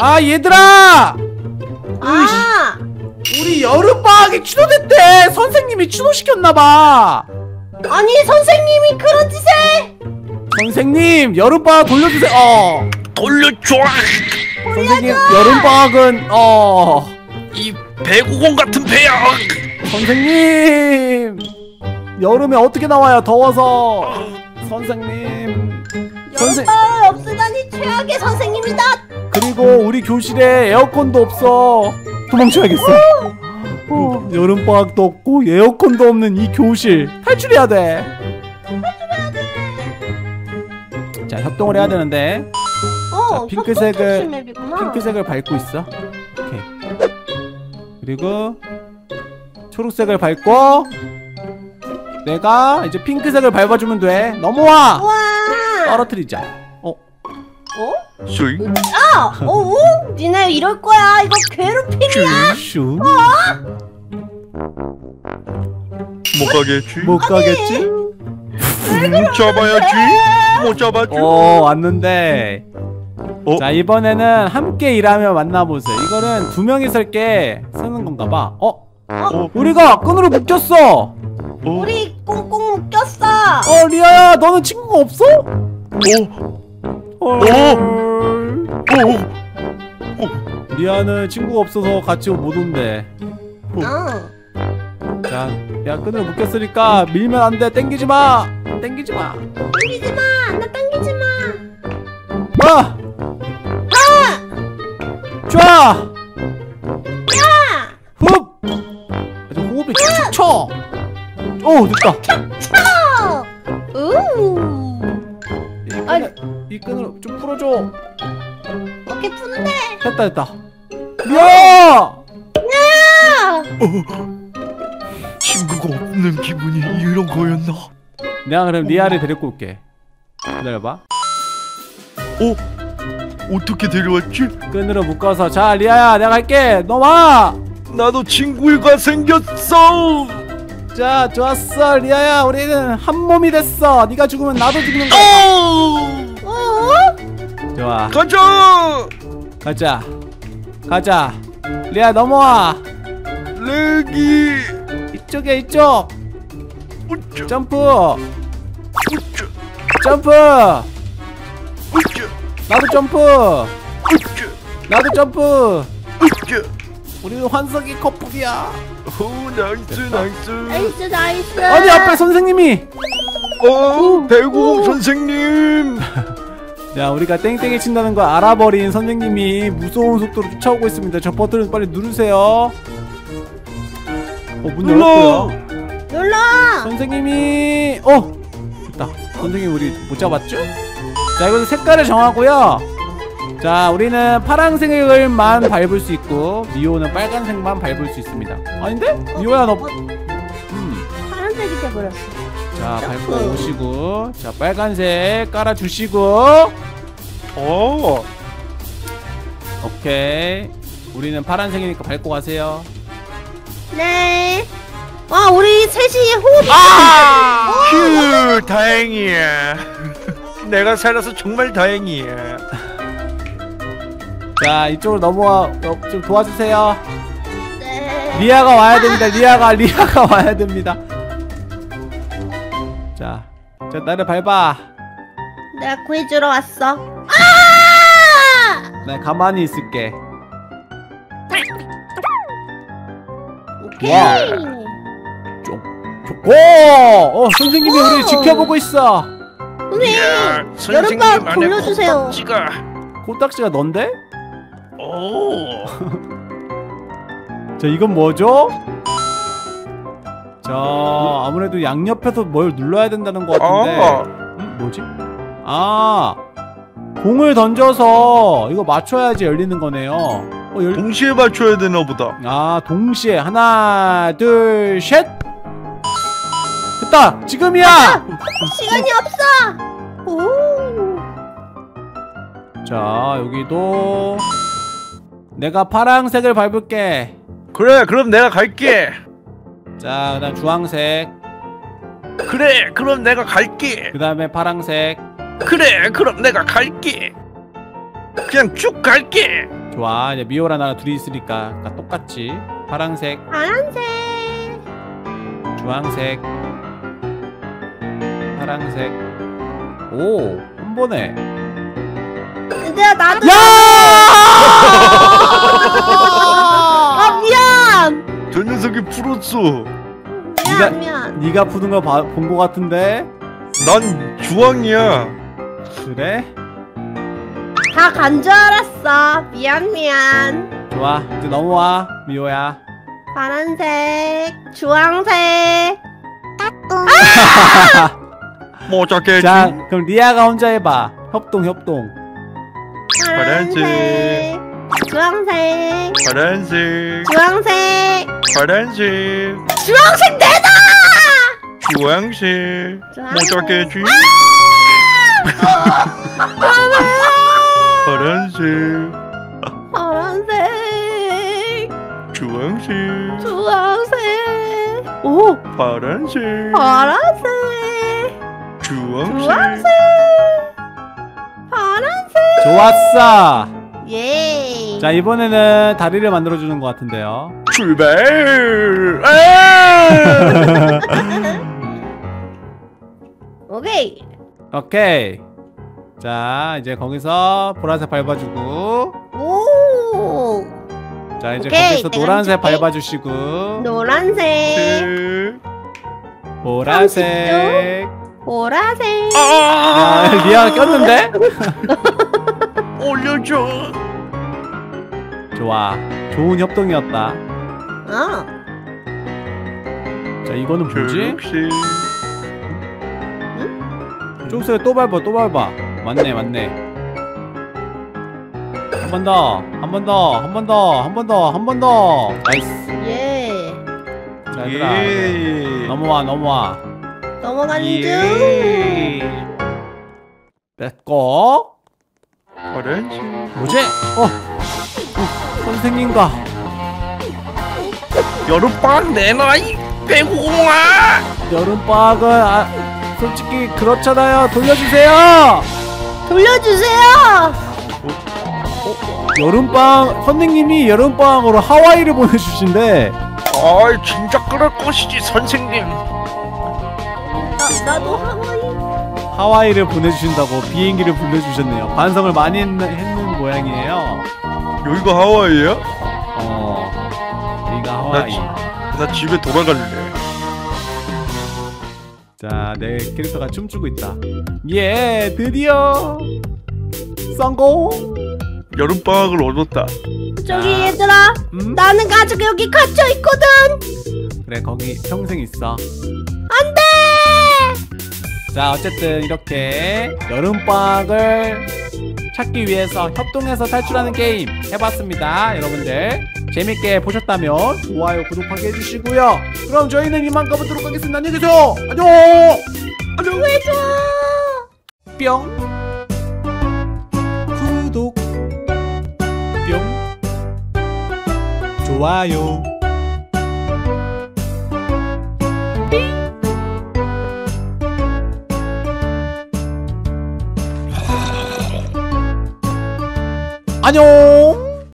아 얘들아! 아. 우리 여름방학이 취소됐대. 선생님이 취소시켰나봐. 아니 선생님이 그런 짓을 선생님 여름방학 돌려주세요. 어. 돌려줘. 선생님 여름방학은 어. 이 배구공 같은 배야. 선생님 여름에 어떻게 나와요 더워서? 선생님. 선생 여름방학 없으다니 최악의 선생님이다 그리고 우리 교실에 에어컨도 없어. 도망쳐야겠어. 어, 여름방학도 없고 에어컨도 없는 이 교실 탈출해야 돼. 자, 협동을 해야 되는데. 어 자, 핑크색을- 핑크색을 밟고 있어. 오케이. 그리고 초록색을 밟고 내가 이제 핑크색을 밟아주면 돼. 넘어와. 떨어뜨리자 어? 어? 슈잉 아! 어? 어? 니네 이럴 거야 이거 괴롭힘이야 슈? 못 가겠지 못 가겠지? 못 잡아야지 못 잡아줘 어 왔는데 어? 자 이번에는 함께 일하며 만나보세요 이거는 두 명이서 이렇게 쓰는 건가 봐 어? 어, 우리가 끈으로 묶였어 어, 우리 꽁꽁 묶였어 어 리아야 너는 친구가 없어? 어, 헐. 어, 리아는 친구가 없어서 같이 못 온대 어. 자, 야 끈을 묶였으니까 밀면 안 돼. 땡기지 마. 땡기지 마. 당기지 마! 나 당기지 마! 아! 쫙! 야! 흡! 아주 호흡이 툭툭 쳐. 오, 됐다. 어! 우! 이 아니. 끈을, 이 끈을 좀 풀어줘. 어깨 푸는데! 됐다, 됐다. 야! 친구가 없는 기분이 이런 거였나 내가 그럼 리아를 데리고 올게. 기다려봐. 어? 어떻게 데려왔지? 끈으로 묶어서 자, 리아야, 내가 갈게. 너 와. 나도 친구가 생겼어 자, 좋았어, 리아야. 우리는 한 몸이 됐어. 네가 죽으면 나도 죽는 거야. 어! 어? 좋아. 가자 가자. 가자. 리아 넘어와. 레기 이쪽에 이쪽. 우쭈 점프. 우쭈 점프. 우쭈 나도 점프. 우쭈 나도 점프. 우쭈 우리는 환상의 커플이야. 오 nice nice nice nice! 아니 앞에 선생님이. 어 배구공 선생님 자, 우리가 땡땡이 친다는 걸 알아버린 선생님이 무서운 속도로 쫓아오고 있습니다. 저 버튼을 빨리 누르세요. 어, 문 눌러 열었고요. 눌러! 선생님이 어 됐다 선생님 우리 못 잡았죠? 자 이거 색깔을 정하고요 자 우리는 파란색을만 밟을 수 있고 미호는 빨간색만 밟을 수 있습니다 아닌데? 미호야 너 음. 파란색이 돼버렸어 자 밟고 오시고 자 빨간색 깔아주시고 어 오케이 우리는 파란색이니까 밟고 가세요 네. 와 우리 셋이 호흡이 아! 휴 다행이야 내가 살아서 정말 다행이야 자 이쪽으로 넘어와 어, 좀 도와주세요 네. 리아가 와야 됩니다. 리아가 리아가 와야 됩니다. 자, 자 나를 밟아. 내가 구해주러 왔어. 아! 나 가만히 있을게. 오케이. 와. 좋고. 어 선생님이 우리 오. 지켜보고 있어. 선생님 여름방학 돌려주세요. 코딱지가 넌데? 오 자 이건 뭐죠? 자 아무래도 양옆에서 뭘 눌러야 된다는 것 같은데. 아. 음, 뭐지? 아 공을 던져서 이거 맞춰야지 열리는 거네요. 어 열. 동시에 맞춰야 되나 보다 아 동시에 하나 둘 셋. 됐다 지금이야. 시간이 없어. 오. 자 여기도 내가 파랑색을 밟을게. 그래 그럼 내가 갈게 자 그다음 주황색. 그래 그럼 내가 갈게 그 다음에 파랑색. 그래 그럼 내가 갈게 그냥 쭉 갈게 좋아 이제 미호랑 나랑 둘이 있으니까 아까 똑같이 파랑색 파란색. 주황색 파랑색 오 한 번에 근데 나도. 야! 아 녀석이 풀었어. 네가- 미안 미안. 네가 푸는 거본거 같은데 난 주황이야. 그래? 다 간 줄 알았어. 미안 미안. 좋아 이제 넘어와 미호야 파란색, 주황색. 모자 깨지. 자 그럼 리아가 혼자 해봐 협동 협동 파란색, 주황색, 파란색, 주황색, 파란색, 주황색 내다. 주황색. 깨지. 파란색, 파란색, 주황색, 주황색. 오, 파란색, 파란색, 주황색. 주황색, 파란색. 좋았어 예. 자 이번에는 다리를 만들어주는 것 같은데요 출발. 아! 오케이. 오케이 자 이제 거기서 보라색 밟아주고 오. 자 이제 오케이, 거기서 노란색. 밟아주시고 노란색, 네. 보라색 보라색. 야 아! 리아가 꼈는데? 올려줘. 좋아 좋은 협동이었다 어. 자 이거는 뭐지? 초록색. 쪽수에 또 밟아 또 밟아 맞네 맞네 한 번 더 한 번 더 한 번 더 한 번 더 한 번 더 nice 예. 자 얘들아 예. 넘어와 넘어와 넘어가는 중. 예. 뺏고 파란색. 뭐지? 어, 어 선생님과 여름방학 내놔 이 배고공아. 여름방학은 아, 솔직히 그렇잖아요 돌려주세요 돌려주세요. 여름방학 선생님이 여름방학으로 하와이를 보내주신대 아이 진짜 그럴 것이지 선생님. 나 나도 하와이. 하와이를 보내주신다고 비행기를 불러주셨네요 반성을 많이 했는, 했는 모양이에요 여기가 하와이야? 어 여기가 나, 하와이 지, 나 집에 돌아갈래. 자내 캐릭터가 춤추고 있다 예 드디어 성공 여름방학을 얻었다. 저기 아. 얘들아, 음? 나는 아직 여기 갇혀 있거든. 그래 거기 평생 있어 안돼. 자 어쨌든 이렇게 여름방학을 찾기 위해서 협동해서 탈출하는 게임 해봤습니다. 여러분들 재밌게 보셨다면 좋아요 구독하기 해주시고요. 그럼 저희는 이만 가보도록 하겠습니다. 안녕히 계세요. 안녕. 안녕. 해줘. 뿅. 구독. 뿅. 좋아요 안녕